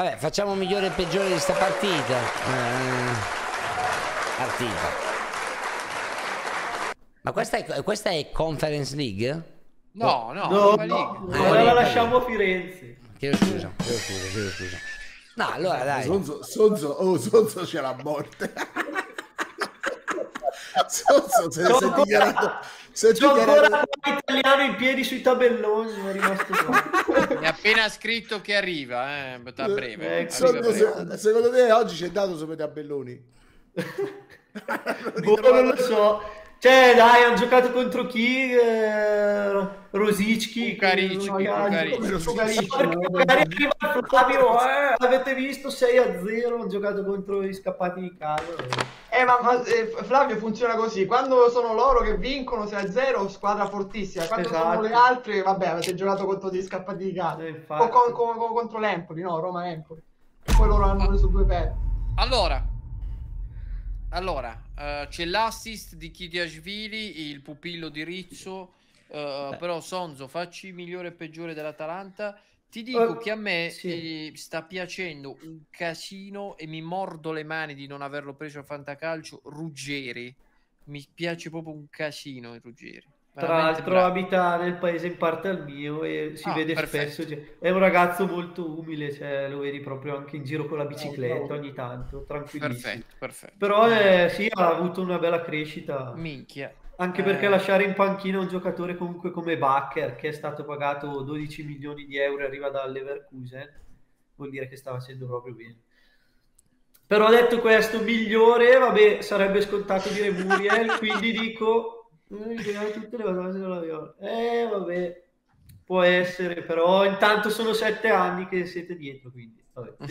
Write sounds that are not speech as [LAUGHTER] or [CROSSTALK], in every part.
Vabbè, facciamo migliore e peggiore di sta partita. Eh, partita. Ma questa è, questa è Conference League? No, no, No, Europa no, League. ora la lasciamo a Firenze. Chiedo scusa, chiedo scusa, chiedo scusa. No, allora dai. Sonzo, Sonzo, oh, Sonzo c'è la morte. [LAUGHS] Sonzo se, si è ancora- dichiarato... È C'ho ancora italiano in piedi sui tabelloni, è rimasto qua. Mi ha appena scritto che arriva, eh, da breve. Eh, breve. se- secondo te oggi c'è dato sopra i tabelloni? Boh, non lo so. Cioè, dai, hanno giocato contro chi? Eh, Rosicchi. Cucarici, Magari- Flavio, eh, avete visto 6 a 0, hanno giocato contro gli scappati di casa. Eh, ma, ma, eh, Flavio funziona così: quando sono loro che vincono 6-0, squadra fortissima. Quando Esatto. sono le altre, vabbè, avete giocato contro degli scappati di casa. Eh. O con- con- con- contro l'Empoli, no? Roma-Empoli. E poi loro hanno preso due pezzi. Allora, allora eh, c'è l'assist di Chidiashvili, il pupillo di Rizzo. eh, però Sonzo, facci migliore e peggiore dell'Atalanta. Ti dico Eh, che a me sì. eh, sta piacendo un casino e mi mordo le mani di non averlo preso a Fantacalcio. Ruggeri, mi piace proprio un casino il Ruggeri. Tra l'altro bravo. abita nel paese in parte al mio e si Ah, vede perfetto. spesso. cioè, è un ragazzo molto umile, cioè, lo vedi proprio anche in giro con la bicicletta ogni tanto, tranquillissimo. Perfetto, perfetto. Però eh, sì, ha avuto una bella crescita. Minchia. Anche Eh. perché lasciare in panchina un giocatore comunque come Bakker, che è stato pagato 12 milioni di euro e arriva dal Leverkusen, vuol dire che sta facendo proprio bene. Però detto questo, migliore, vabbè, sarebbe scontato dire Muriel, [LAUGHS] quindi dico, eh, vediamo tutte le cose della viola. Eh, vabbè, può essere, però intanto sono sette anni che siete dietro, quindi, vabbè. [LAUGHS]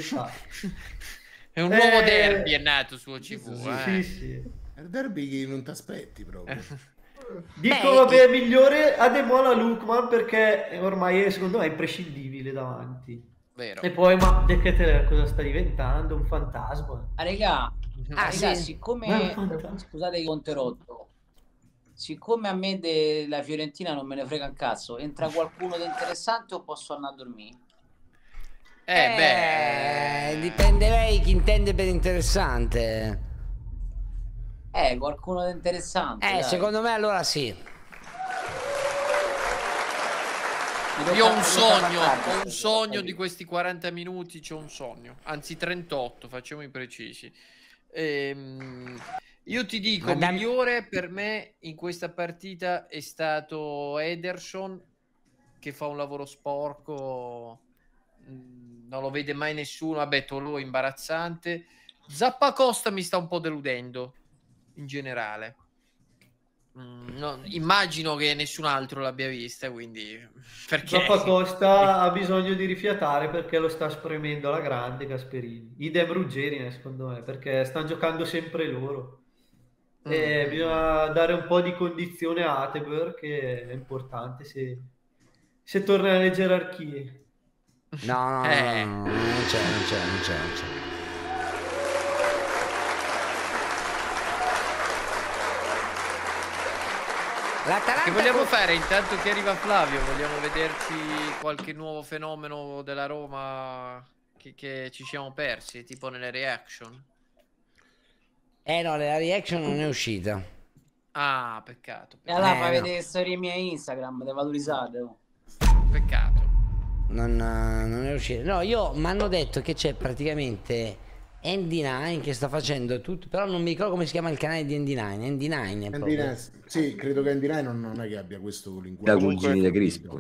È un nuovo Eh, derby, è nato su OCV. sì, eh. Sì, sì. È il derby che non ti aspetti proprio. [LAUGHS] Dico, Beh, vabbè, migliore Ademola Lukman perché ormai è, secondo me è imprescindibile davanti. Vero. E poi, ma De Ketelaere cosa sta diventando? Un fantasma. Ah, regà, Ah, regà, sì. siccome è scusate che interrotto, siccome a me della Fiorentina non me ne frega un cazzo, entra qualcuno di interessante o posso andare a dormire? Eh, beh, Eh, dipende lei chi intende per interessante. Eh, qualcuno di interessante. Eh, dai. secondo me allora sì. Io ho un sogno, ho un sogno di questi 40 minuti, c'ho un sogno, anzi 38, facciamo i precisi. Ehm, io ti dico, dammi- migliore per me in questa partita è stato Ederson che fa un lavoro sporco, mm, non lo vede mai nessuno, vabbè, Tolò è imbarazzante. Zappacosta mi sta un po' deludendo in generale. Mm, no, immagino che nessun altro l'abbia vista, quindi [LAUGHS] perché Costa ha bisogno di rifiatare perché lo sta spremendo alla grande Gasperini. Idem Ruggeri, secondo me, perché stanno giocando sempre loro. E Mm. bisogna dare un po' di condizione a Atebor che è importante se, se torna alle gerarchie. [LAUGHS] No, no, no, Eh. no, no, non c'è, non c'è, non c'è, non c'è. L'Atalanta Che vogliamo con- fare intanto che arriva Flavio? Vogliamo vederci qualche nuovo fenomeno della Roma che, che ci siamo persi, tipo nelle reaction? Eh no, la reaction non è uscita. Ah, peccato, E allora Eh, fai no. vedere le storie mie Instagram, le valorizzate. oh. peccato. Non, eh, non è uscita. No, io mi hanno detto che c'è praticamente Andy Nine che sta facendo tutto, però non mi ricordo come si chiama il canale di Andy Nine. Andy Nine è proprio. Andy Nine- sì, credo che Andy Nine non, non è che abbia questo Da linguaggio. cugini di Crispo.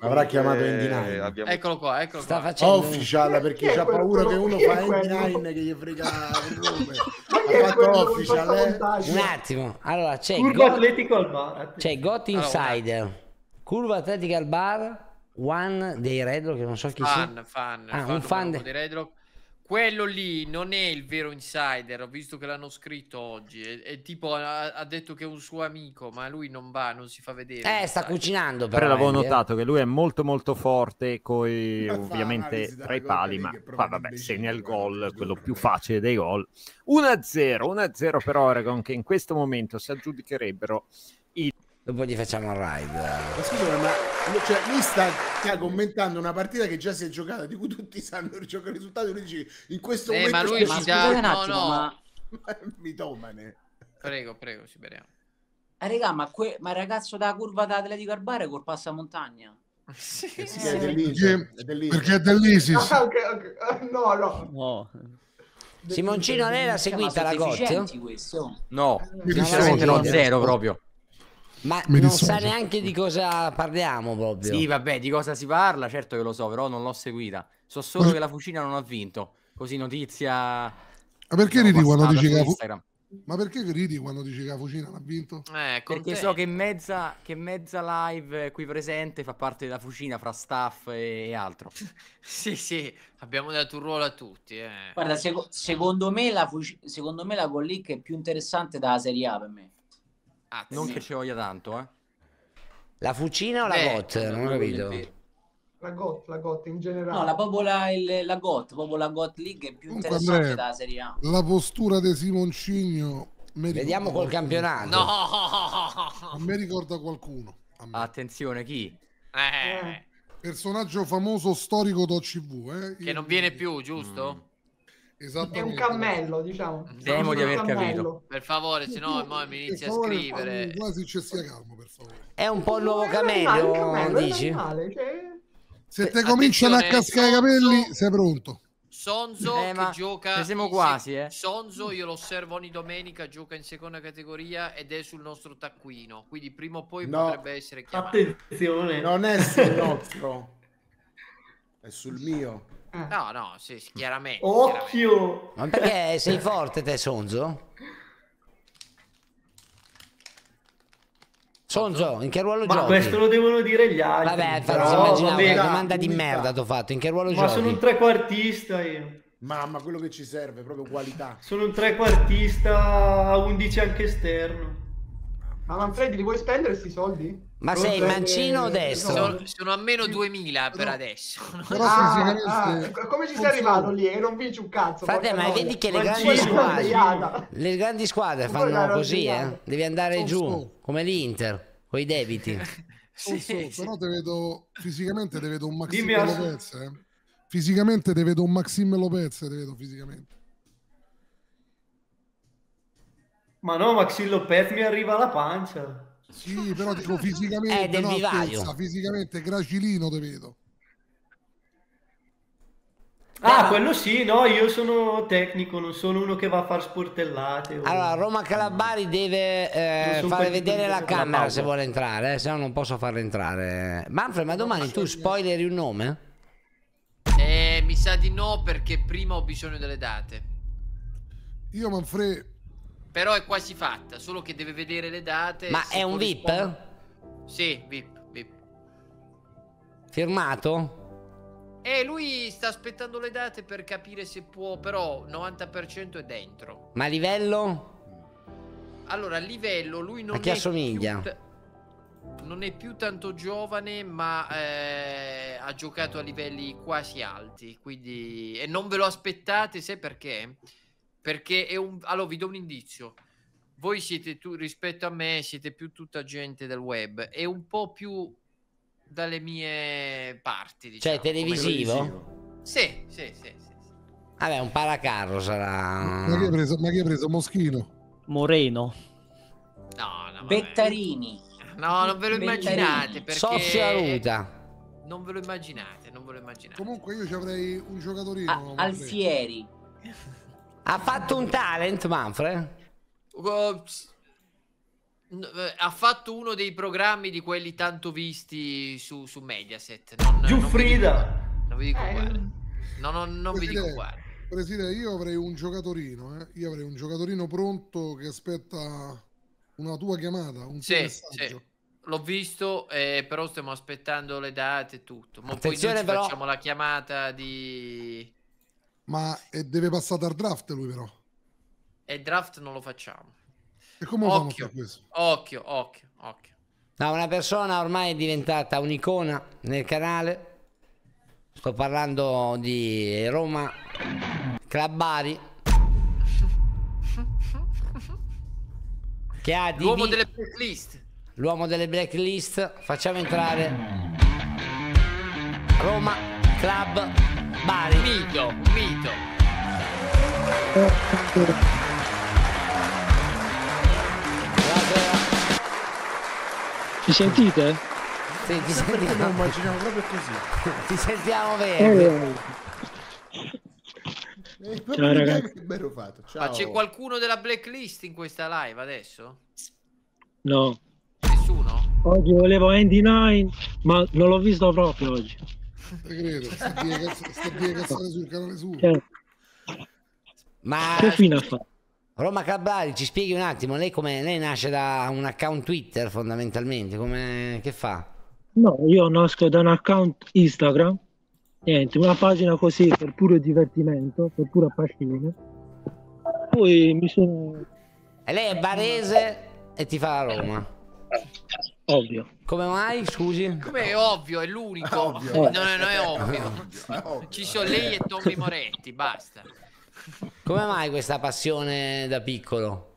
Avrà chiamato Andy Nine. abbiamo- Eccolo qua, eccolo Sta qua. facendo Official perché c'ha paura che uno fa Andy quello? Nine che gli frega [LAUGHS] il nome. Ha fatto official, eh? un attimo. Allora c'è Curva Got, Atletico al bar. c'è Got Allora, Insider, Curva Atletica al bar, One dei Redlo che non so chi sia. Fan, fan, Ah, fan un fan numero de- di Red Rock. Quello lì non è il vero insider, ho visto che l'hanno scritto oggi. E, e tipo ha, ha detto che è un suo amico, ma lui non va, non si fa vedere. Eh, sta cucinando Però però. l'avevo eh. notato che lui è molto molto forte, coi, ovviamente tra i pali, ma proprio vabbè, segna il gol, quello più facile dei gol. 1-0, 1-0 per Oregon che in questo momento si aggiudicherebbero Dopo gli facciamo il ride. Ma scusa, ma cioè, lui sta, sta commentando una partita che già si è giocata, di cui tutti sanno il gioco il risultato, e lui dice in questo Eh, momento ma lui ci dà- un no, attimo, no. ma... Ma mitomane. Prego, prego, Siberiano. Eh, raga, ma, que- ma il ragazzo da curva da Atletico Arbare col passamontagna? Sì, Sì, sì. è dell'Inter, Perché, è dell'Inter. perché è dell'ISIS. Ah, ok, ok. No, no. No. Simoncino, lei l'ha Cioè, seguita la GOT? deficienti questi, oh. No, Mi sinceramente dissocio. no, zero proprio. Ma Mi non dissocio. sa neanche di cosa parliamo proprio. Sì, vabbè, di cosa si parla, certo che lo so, però non l'ho seguita. So solo che la Fucina non ha vinto. Così notizia... Ma perché ridi quando dici che Instagram. Ma perché ridi quando dici che la Fucina l'ha vinto? Eh, Perché contento. so che mezza, che mezza live qui presente fa parte della Fucina fra staff e, e altro. [LAUGHS] Sì, sì, abbiamo dato un ruolo a tutti. Eh. Guarda, seco- secondo me la secondo me la League è più interessante della Serie A per me. Ah, Non sì. che ci voglia tanto, eh. La fucina o la Eh, GOT? Non ho capito. La GOT, la GOT in generale. No, la, proprio la, il- la GOT, proprio la GOT League è più Comunque, interessante Andrea, della Serie A. La postura di Simoncigno Vediamo col campionato. A No! me ricorda qualcuno. A me. Attenzione, chi? Eh, Personaggio famoso storico d'OCV. Eh? che non viene più, giusto? È Esattamente. un cammello, diciamo. Temo di aver capito. Per favore, se no mi inizia a scrivere. Quasi ci sia calmo, per favore. È un po' il nuovo È cammello, è dici? animale, cioè- Se te cominciano a cascare i capelli, sei pronto. Sonzo Eh, che gioca siamo quasi, eh. Sonzo io lo osservo ogni domenica, gioca in seconda categoria ed è sul nostro taccuino, quindi prima o poi No. potrebbe essere chiamato. Attenzione. Non è sul [LAUGHS] nostro, è sul mio. Eh. No, no, sì, sì, chiaramente. chiaramente. Occhio. Ma perché sei forte te, Sonzo? Sonzo, in che ruolo Ma giochi? questo lo devono dire gli altri. Vabbè, però, infatti immaginavo vabbè, che dai. domanda di merda ti ho fatto. In che ruolo Ma giochi? sono un trequartista io. Mamma, quello che ci serve, proprio qualità. Sono un trequartista a 11 anche esterno. Ma Manfredi, li vuoi spendere questi soldi? Ma sei mancino o Eh, destro? Sono, sono a meno 2000 per adesso. Però [LAUGHS] Ah, ah, come ci sei arrivato so. lì e non vinci un cazzo? Frate, ma noia. vedi che le grandi squadre, le grandi squadre fanno così, eh? Devi andare Non giù, so. come l'Inter, con i debiti. [LAUGHS] Sì, so, sì. però te vedo fisicamente te vedo un Maxim Dimmi Lopez, eh. Fisicamente te vedo un Maxim Lopez, te vedo fisicamente. Ma no, Maxi Lopez mi arriva alla pancia. Sì, però dico fisicamente, È del no, vivaio. altezza, fisicamente gracilino te vedo. Ah, quello sì, no, io sono tecnico, non sono uno che va a far sportellate. o- Allora, Roma Calabari deve eh, fare vedere la camera se vuole entrare, eh, se no non posso farla entrare. Manfred, ma domani tu spoileri un nome? Eh, mi sa di no perché prima ho bisogno delle date. Io Manfred, Però è quasi fatta, solo che deve vedere le date. Ma è un VIP? Sì, VIP, VIP. Firmato? E lui sta aspettando le date per capire se può, però 90% è dentro. Ma a livello? Allora, a livello lui non A chi è assomiglia? non è più tanto giovane, ma eh, ha giocato a livelli quasi alti. Quindi. E non ve lo aspettate, sai perché? Perché è un. Allora, vi do un indizio. Voi siete tu rispetto a me, siete più tutta gente del web. È un po' più dalle mie parti. Diciamo, Cioè, televisivo? Televisivo. Sì, sì, sì. Vabbè, un paracarro sarà. ma chi hai preso? Ma chi hai preso? Moschino? Moreno. No, no. Bettarini. No, non ve lo Bettarini. immaginate perché Aruta. Non ve lo immaginate, non ve lo immaginate. Comunque io ci avrei un giocatorino. A- Manfred. Alfieri. Ha fatto un talent, Manfred? Uh, eh, ha fatto uno dei programmi di quelli tanto visti su, su Mediaset. Non, non vi Giuffrida. dico- Non vi dico Eh, quale. No, no, non vi dico quale. Presidente, io avrei un giocatorino, eh. Io avrei un giocatorino pronto che aspetta una tua chiamata, un Sì, messaggio. sì. L'ho visto, eh, però stiamo aspettando le date e tutto. Ma poi noi Attenzione, ci però- facciamo la chiamata di... Ma deve passare dal draft lui però. E draft non lo facciamo. E come Occhio, occhio, occhio, occhio. No, una persona ormai è diventata un'icona nel canale. Sto parlando di Roma Clabbari. Che ha, L'uomo divi- delle playlist. l'uomo delle blacklist. Facciamo entrare Roma Club Bari. Mito, mito. Buonasera. Ci sentite? Sì, ti sentiamo, immaginiamo proprio così. [LAUGHS] ti sentiamo bene. Eh, Eh, ragazzi. Che bello fatto. Ciao. Ma c'è qualcuno della blacklist in questa live adesso? no. Nessuno? Oggi volevo Andy 9, ma non l'ho visto proprio oggi. Credo, sta a dire cazzo- sta a dire cazzate sul canale suo. Ma che fine ha fatto? Roma Club Bari, ci spieghi un attimo, lei come lei nasce da un account Twitter fondamentalmente, come che fa? No, io nasco da un account Instagram, niente, una pagina così per puro divertimento, per pura passione. Poi mi sono... E lei è barese e ti fa la Roma. Ovvio. Come mai, scusi? Come è ovvio, è l'unico. Ovvio. No, no, no, [LAUGHS] è ovvio. Ci sono lei e Tommy Moretti, basta. Come mai questa passione da piccolo?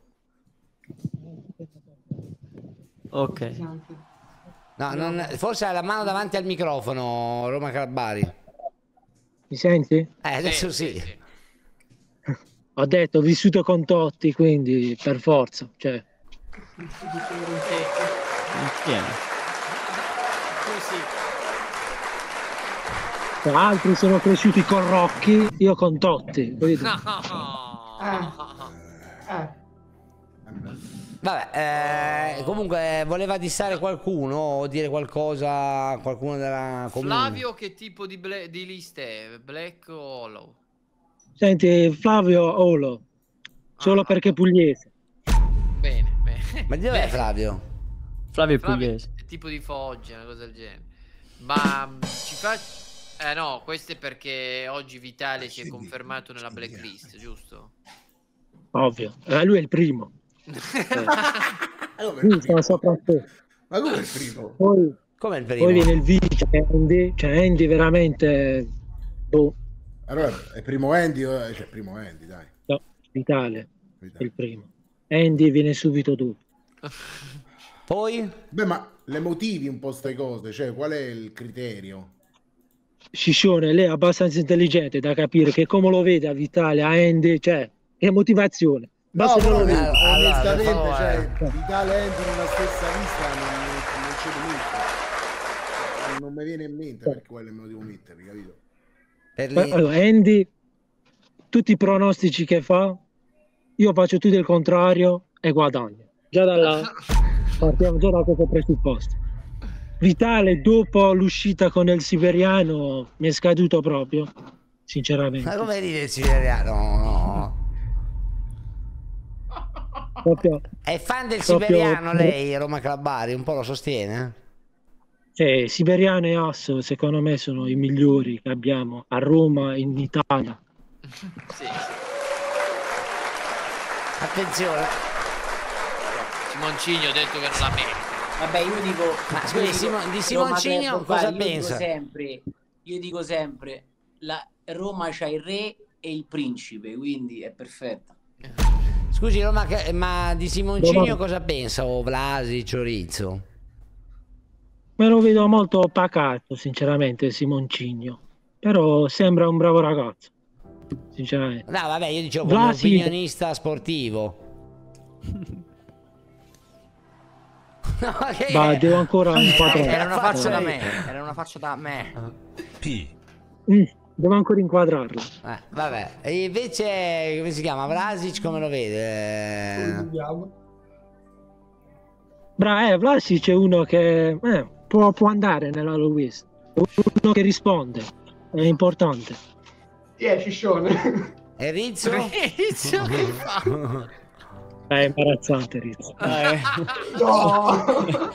Ok. No, non- forse ha la mano davanti al microfono, Roma Club Bari. Mi senti? Eh, adesso sì. Ho detto, ho vissuto con Totti, quindi per forza. Cioè, sì. Tra l'altro sono cresciuti con Rocchi, io con Totti. No. Eh. Vabbè, eh, comunque voleva dissare qualcuno o dire qualcosa a qualcuno della comune. Flavio che tipo di, di lista è? Black o Hollow? Senti, Flavio Olo, solo Ah. perché pugliese. Bene, bene. Ma di dov'è Flavio? Flavio Flavio Pugliese. È tipo di Foggia, una cosa del genere. Ma mm, ci fa... Eh no, questo è perché oggi Vitale si è confermato nella blacklist, giusto? Ovvio. Eh, lui è il primo. Ma [LAUGHS] come Lui primo? sopra te. Ma come il primo? Poi, Come il primo? poi viene il vice, Andy. Cioè, Andy veramente... Boh, Allora, è primo Andy, o- cioè primo Andy, dai. no, Vitale è il primo. Andy viene subito dopo. Poi? Beh, ma le motivi un po' ste cose, cioè qual è il criterio? Sciscione, lei è abbastanza intelligente da capire che come lo vede a Vitale, a Andy, cioè, è motivazione. No, Basta vede. Allora, allora, onestamente, favore. cioè, Vitale e Andy una stessa lista non, non, c'è niente. Non mi viene in mente perché quale me lo devo mettere, capito? Per lì- Allora, Andy, tutti i pronostici che fa, io faccio tutto il contrario e guadagno. Già da là [LAUGHS] partiamo già da questo presupposto. Vitale, dopo l'uscita con il Siberiano, mi è scaduto proprio, sinceramente. Ma come ride il siberiano? No. Proprio, È fan del Proprio- siberiano lei, Roma Clabari? Un po' lo sostiene? cioè, Siberiano e Asso, secondo me, sono i migliori che abbiamo a Roma, in Italia. Sì, sì. Attenzione. Simoncini ho detto che non la merita. Vabbè, io dico. Ma io scusi, dico- Simo- di Simoncini cosa pensa? Dico sempre, io dico sempre, la Roma c'ha il re e il principe, quindi è perfetta. Scusi, Roma, ma di Simoncino Domani. cosa pensa? O Vlasic o Rizzo? Me lo vedo molto pacato, sinceramente, Simoncino. Però sembra un bravo ragazzo, sinceramente. No, vabbè, io dicevo come Vlasic- opinionista sportivo. [LAUGHS] No, che- Ma devo ancora inquadrare. Era una faccia da me. Era una faccia da me. Mm, devo ancora inquadrarla. Eh, vabbè, e invece come si chiama? Vlasic come lo vede? Bra, eh, Vlasic è uno che eh, può, può andare nella Louis. È uno che risponde, è importante. Chi è Ciscione? E Rizzo? [LAUGHS] Rizzo che fa? [LAUGHS] È imbarazzante, Rizzo. [LAUGHS] No!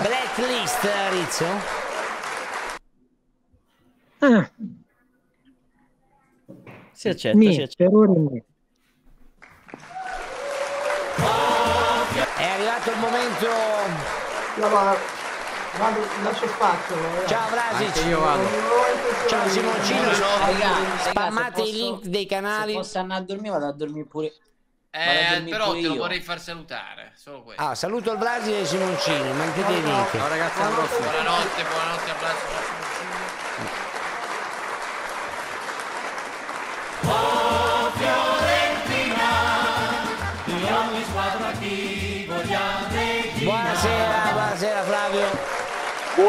Blacklist, Rizzo? Ah, Si accetta, si niente, accetta. per ora. È arrivato il momento. No, ma vado, lascio spazio. ragazzi. Ciao Vlasic. Anche io vado. Ciao Simoncino. Spammate i link dei canali. Se posso andare a dormire, vado a dormire pure. Eh, dormire però pure te lo io. vorrei far salutare, solo questo. Ah, saluto il Brasile e Simoncino, mettete i link. Ciao ragazzi, alla prossima. Buonanotte, buonanotte a Blasio,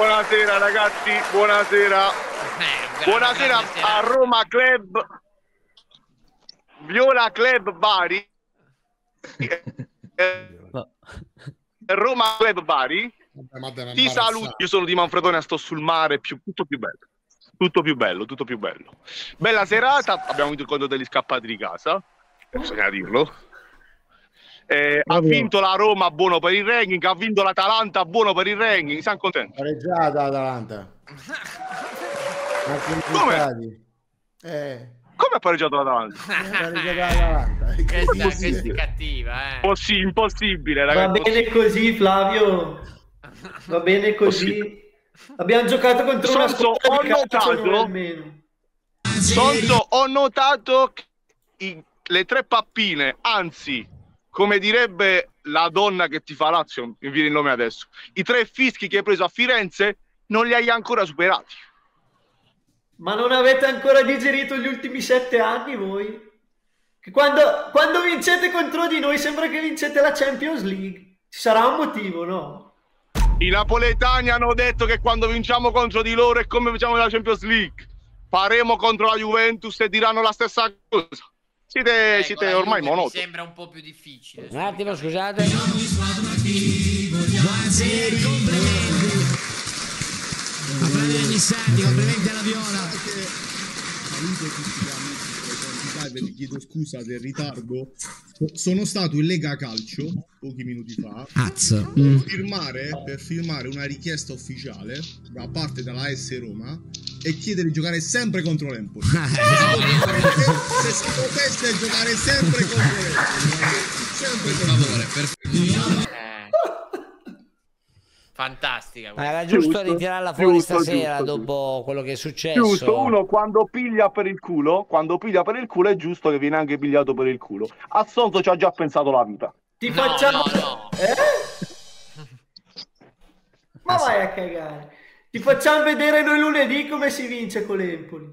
Buonasera ragazzi, buonasera. Eh, Buonasera a Roma Club. Viola Club Bari. [LAUGHS] Eh, Roma Club Bari. Ti saluto, io sono di Manfredonia, sto sul mare, più, tutto più bello. Tutto più bello, tutto più bello. Bella serata, abbiamo avuto il conto degli scappati di casa, bisogna dirlo. Eh, ha vinto la Roma, buono per il ranking, ha vinto l'Atalanta, buono per il ranking, siamo contenti. Pareggiata Atalanta. Anche i Come? Eh, Come ha pareggiato l'Atalanta? Questa, questa è Impossibile. cattiva, eh. Possi- impossibile, Va ragazzi. bene così, Flavio. Va bene così. Abbiamo giocato contro una Sonso, squadra ho notato-. Sonso, ho notato che i- le tre pappine, anzi, come direbbe la donna che ti fa Lazio, mi viene il nome adesso, i tre fischi che hai preso a Firenze non li hai ancora superati. Ma non avete ancora digerito gli ultimi sette anni voi? Che quando, quando vincete contro di noi sembra che vincete la Champions League. Ci sarà un motivo, no? I napoletani hanno detto che quando vinciamo contro di loro è come vinciamo nella Champions League. Faremo contro la Juventus e diranno la stessa cosa. Siete, Eh, siete ormai Juve Mi monotoni. sembra un po' più difficile. Un attimo, scusate. Saluto tutti gli amici vi chiedo scusa del ritardo. So- Sono stato in Lega Calcio pochi minuti fa Azzo. per Mm. firmare, per firmare una richiesta ufficiale da parte della S Roma e chiedere di giocare sempre contro l'Empoli. Se si potesse giocare sempre contro l'Empoli, sempre per favore, per. Fantastica. Ma era giusto Giusto, ritirarla fuori giusto, stasera giusto, dopo quello che è successo. Giusto, uno quando piglia per il culo, quando piglia per il culo è giusto che viene anche pigliato per il culo. A ci ha già pensato la vita. Ti No, facciamo... no, no. Eh? [LAUGHS] Ma vai a cagare. Ti facciamo vedere noi lunedì come si vince con l'Empoli.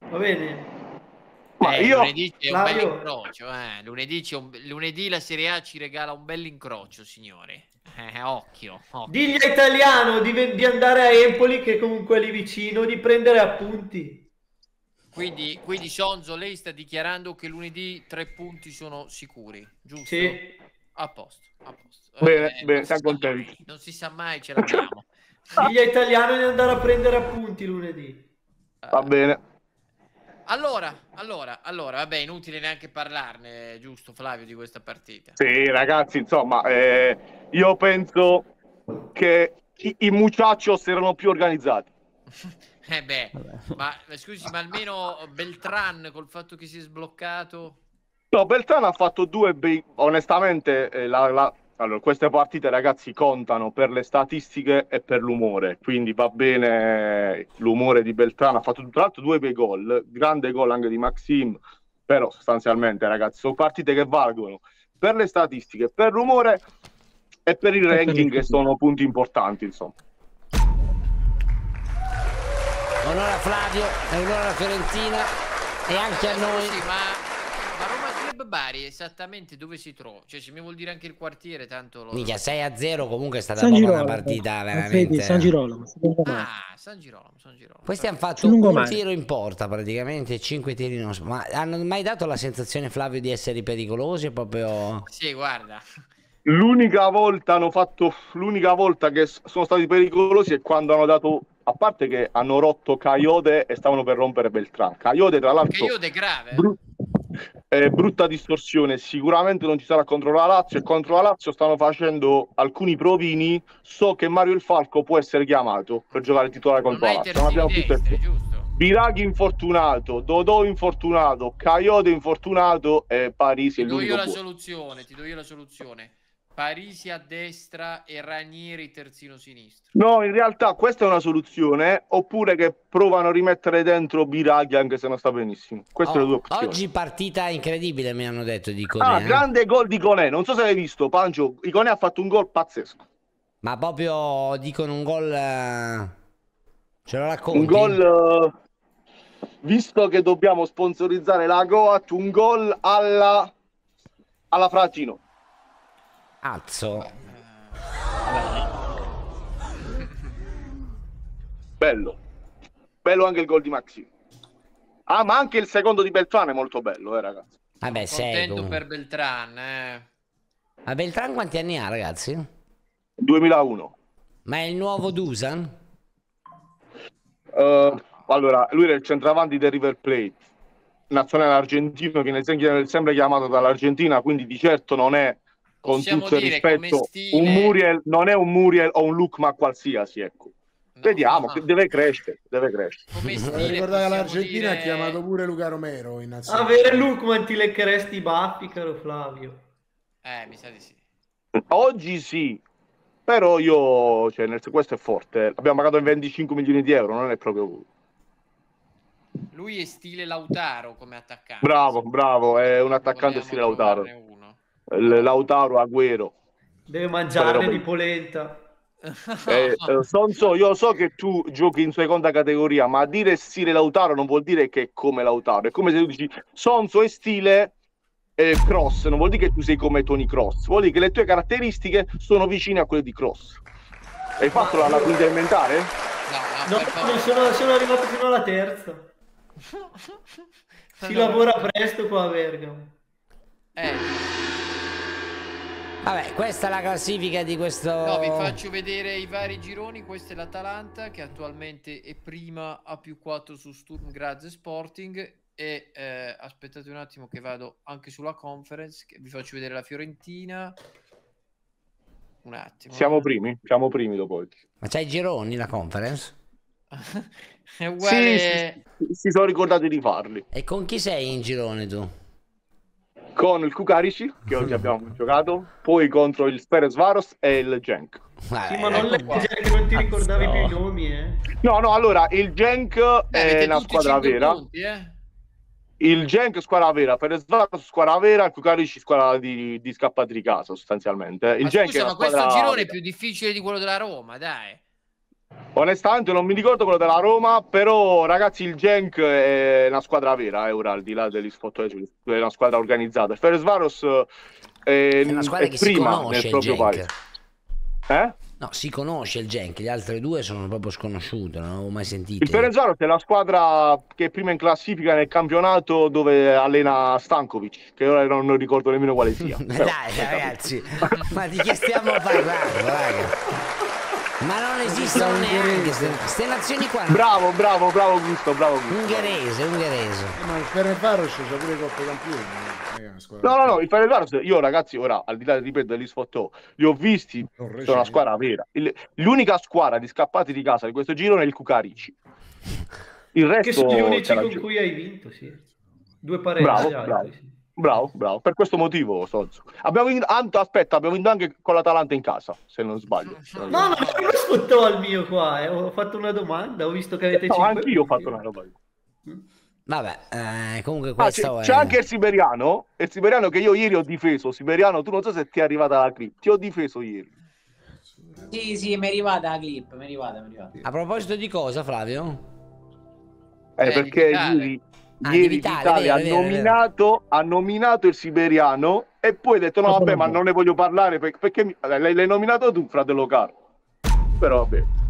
Va bene? Eh, io- lunedì c'è un bel incrocio. Eh. Lunedì, c'è un- lunedì la Serie A ci regala un bel incrocio, signore. Eh, occhio. occhio. Digli a Italiano di, di andare a Empoli, che comunque è lì vicino, di prendere appunti. Quindi, quindi Sonzo, lei sta dichiarando che lunedì tre punti sono sicuri, giusto? Sì. A posto, a posto. Bene, Eh, bene, non si siamo sa contenti. mai, Non si sa mai, ce l'abbiamo. Digli a Italiano di andare a prendere appunti lunedì. Va bene. Allora, allora, allora, vabbè, inutile neanche parlarne, giusto Flavio, di questa partita. Sì, ragazzi, insomma, eh, io penso che i, i muchachos erano più organizzati. [LAUGHS] Eh beh, ma ma scusi, ma almeno Beltran col fatto che si è sbloccato... No, Beltrano ha fatto due bei... Onestamente, eh, la- la- allora, queste partite, ragazzi, contano per le statistiche e per l'umore. Quindi va bene l'umore di Beltrano. Ha fatto tra l'altro due bei gol. Grande gol anche di Maxim. Però sostanzialmente, ragazzi, sono partite che valgono per le statistiche, per l'umore e per il ranking, che sono punti importanti, insomma. Onore a Flavio, e onore alla Fiorentina e anche a noi. Club Bari esattamente dove si trova? Cioè, se mi vuol dire anche il quartiere, tanto lo... Minchia, 6 a 0 comunque è stata San proprio Girolamo. una partita veramente. San Girolamo. Ah, San Girolamo, San Girolamo. Questi hanno fatto un lungomare. tiro in porta praticamente, 5 tiri non Ma hanno mai dato la sensazione, Flavio, di essere pericolosi? Proprio... Sì, guarda. L'unica volta hanno fatto l'unica volta che sono stati pericolosi è quando hanno dato a parte che hanno rotto Coyote e stavano per rompere Beltran. Coyote tra l'altro è grave. eh. bru- eh, brutta distorsione, sicuramente non ci sarà contro la Lazio e contro la Lazio stanno facendo alcuni provini. So che Mario il Falco può essere chiamato per giocare titolare contro la Lazio. Non abbiamo più tempo. Biraghi infortunato, Dodò infortunato, Coyote infortunato e Parisi è Ti do io la buono. soluzione, ti do io la soluzione. Parisi a destra e Ranieri terzino sinistro. No, in realtà questa è una soluzione, oppure che provano a rimettere dentro Biraghi anche se non sta benissimo. Queste sono le due opzioni. Oggi partita incredibile, mi hanno detto di Ah, Conea. grande gol di Conè, non so se l'hai visto, Pancio, Iconè ha fatto un gol pazzesco. Ma proprio dicono un gol. eh, Ce lo racconti? Un gol, eh, visto che dobbiamo sponsorizzare la Goat, un gol alla, alla Fragino. Azzo. Bello. Bello anche il gol di Maxi. Ah, ma anche il secondo di Beltrán è molto bello, eh, ragazzi. Vabbè, sei. Contento comunque. per Beltran, eh. Ma Beltran quanti anni ha, ragazzi? 2001. Ma è il nuovo Dusan? Eh, allora, lui era il centravanti del River Plate, nazionale argentino, viene sempre sempre chiamato dall'Argentina, quindi di certo non è, con Possiamo tutto il rispetto, stile- un Muriel, non è un Muriel o un Lukman qualsiasi, ecco. Vediamo, che deve crescere, deve crescere. Come Vorrei stile ricordare l'Argentina dire- ha chiamato pure Luca Romero in nazionale. Avere Lukman ti leccheresti i baffi, caro Flavio. Eh, mi sa di sì. Oggi sì, però io, cioè, nel, questo è forte. Abbiamo pagato 25 milioni di euro, non è proprio... Lui è stile Lautaro come attaccante. Bravo, bravo, è un attaccante stile Lautaro. Lautaro Agüero. Deve mangiarne di polenta. [LAUGHS] Eh, Sonso, io so che tu giochi in seconda categoria, ma dire stile Lautaro non vuol dire che è come Lautaro. È come se tu dici Sonso è stile eh, Cross, non vuol dire che tu sei come Tony Cross, vuol dire che le tue caratteristiche sono vicine a quelle di Cross. Hai fatto la, quinta elementare? No, non sono, sono arrivato fino alla terza. [LAUGHS] Si lavora presto qua a Bergamo. Eh, Vabbè, questa è la classifica di questo. no, vi faccio vedere i vari gironi. Questa è l'Atalanta che attualmente è prima a più 4 su Sturm Graz Sporting. E eh, aspettate un attimo che vado anche sulla conference. Che vi faccio vedere la Fiorentina. Un attimo. Siamo primi, siamo primi dopo oggi. Ma c'hai i gironi la conference? [LAUGHS] È Sì, uguale. sì, sì, si sono ricordati di farli. E con chi sei in girone tu? Con il Kukarici, che oggi [LAUGHS] abbiamo giocato, poi contro il Speres Varos e il Genk. Sì, ma non legge che non ti ricordavi più i nomi, eh. No, no, allora il Genk è una squadra vera. punti, eh? Il Genk squadra vera, per Varos squadra vera, il Kukarici squadra di, di scappati di casa sostanzialmente. Il Ma Genk è scusa, ma questo squadra girone è più difficile di quello della Roma, dai. Onestamente non mi ricordo quello della Roma, però ragazzi il Genk è una squadra vera, eh, ora al di là degli sfottoni, è una squadra organizzata. Il Ferencvaros è, È una squadra è che si prima conosce nel il proprio paese. Eh? No, si conosce il Genk, le altre due sono proprio sconosciute, non avevo mai sentito. Il Ferencvaros è la squadra che è prima in classifica nel campionato dove allena Stankovic, che ora non, ricordo nemmeno quale sia. [LAUGHS] Dai ragazzi, [LAUGHS] ma di che stiamo parlando, raga? Ma non esistono neanche queste nazioni qua. Bravo, bravo, bravo Gusto, bravo Gusto. Ungherese, ungherese. Ma il Ferencvaros c'ha pure Coppa dei Campioni. eh, No, no, no, il Ferencvaros, io ragazzi, ora, al di là, ripeto, degli sfottò, li ho visti, sono una squadra vera. Il- l'unica squadra di scappati di casa di questo girone è il Cucarici. Il resto... Che sono gli unici c'è con cui hai vinto, sì. Due pareggi Bravo, altri, bravo. sì. Bravo, bravo, per questo motivo, Sonzo. Abbiamo vinto, Anto, aspetta, abbiamo vinto anche con l'Atalanta in casa, se non sbaglio. No, ma io sfottò al mio qua, eh. ho fatto una domanda, ho visto che avete No, 5 anch'io ho fatto una roba. Vabbè, eh, comunque Ah, questo c'è, è... c'è anche il siberiano, il siberiano che io ieri ho difeso. Siberiano, tu non so se ti è arrivata la clip, ti ho difeso ieri. Sì, sì, mi è arrivata la clip, mi è arrivata, mi è arrivata. A proposito di cosa, Flavio? Eh, Eh, perché ieri, Ah, ieri vero, ha, nominato, ha nominato il siberiano e poi ha detto no vabbè ma non ne voglio parlare perché, perché l'hai nominato tu fratello caro. Però vabbè.